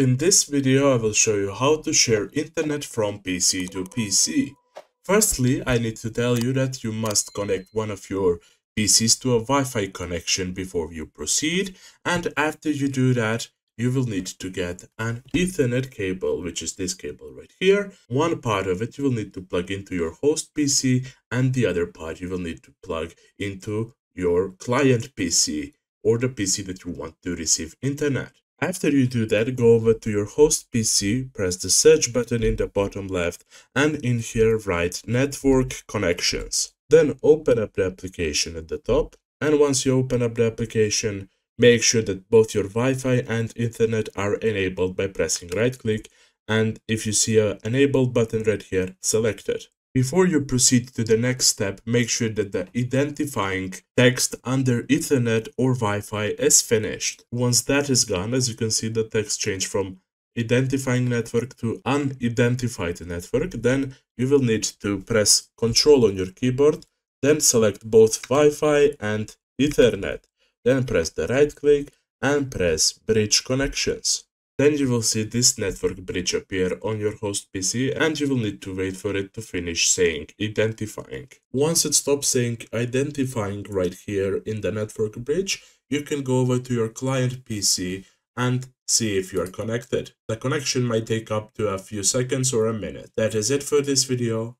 In this video I will show you how to share internet from PC to PC. Firstly, I need to tell you that you must connect one of your PCs to a Wi-Fi connection before you proceed and after you do that you will need to get an Ethernet cable, which is this cable right here. One part of it you will need to plug into your host PC and the other part you will need to plug into your client PC or the PC that you want to receive internet. After you do that, go over to your host PC, press the search button in the bottom left, and in here write network connections. Then open up the application at the top, and once you open up the application, make sure that both your Wi-Fi and Ethernet are enabled by pressing right click, and if you see a enabled button right here, select it. Before you proceed to the next step, make sure that the identifying text under Ethernet or Wi-Fi is finished. Once that is gone, as you can see the text changed from identifying network to unidentified network, then you will need to press Ctrl on your keyboard, then select both Wi-Fi and Ethernet. Then press the right click and press Bridge Connections. Then you will see this network bridge appear on your host PC and you will need to wait for it to finish saying identifying. Once it stops saying identifying right here in the network bridge, you can go over to your client PC and see if you are connected. The connection might take up to a few seconds or a minute. That is it for this video.